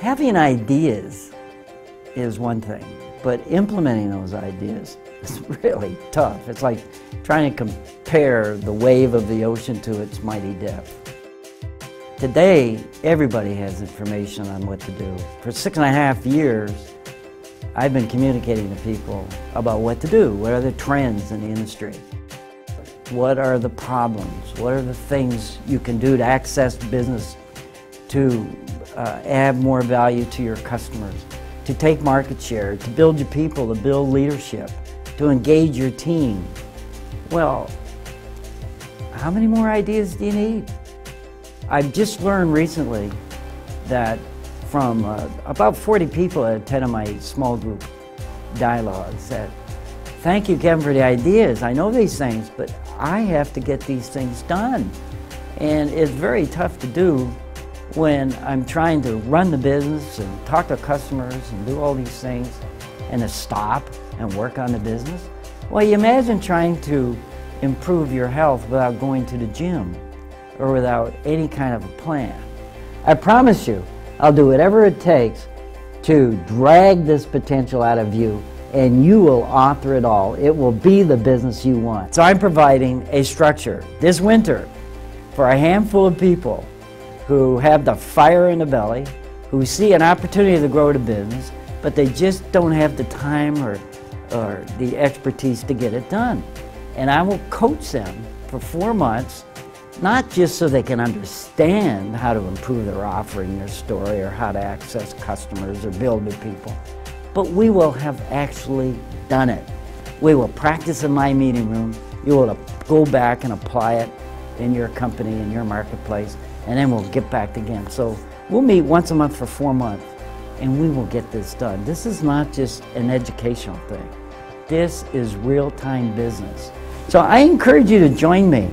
Having ideas is one thing, but implementing those ideas is really tough. It's like trying to compare the wave of the ocean to its mighty depth. Today, everybody has information on what to do. For six and a half years, I've been communicating to people about what to do. What are the trends in the industry? What are the problems? What are the things you can do to access business, to uh, add more value to your customers, to take market share, to build your people, to build leadership, to engage your team? Well, how many more ideas do you need? I've just learned recently that from uh, about 40 people at 10 of my small group dialogues that thank you Kevin for the ideas. I know these things, but I have to get these things done. And it's very tough to do when I'm trying to run the business and talk to customers and do all these things and to stop and work on the business. Well, you imagine trying to improve your health without going to the gym or without any kind of a plan. I promise you, I'll do whatever it takes to drag this potential out of you and you will author it all. It will be the business you want. So I'm providing a structure this winter for a handful of people who have the fire in the belly, who see an opportunity to grow the business, but they just don't have the time or, or the expertise to get it done. And I will coach them for four months not just so they can understand how to improve their offering, their story, or how to access customers or build new people, but we will have actually done it. We will practice in my meeting room. You will go back and apply it in your company, in your marketplace, and then we'll get back again. So we'll meet once a month for four months, and we will get this done. This is not just an educational thing. This is real-time business. So I encourage you to join me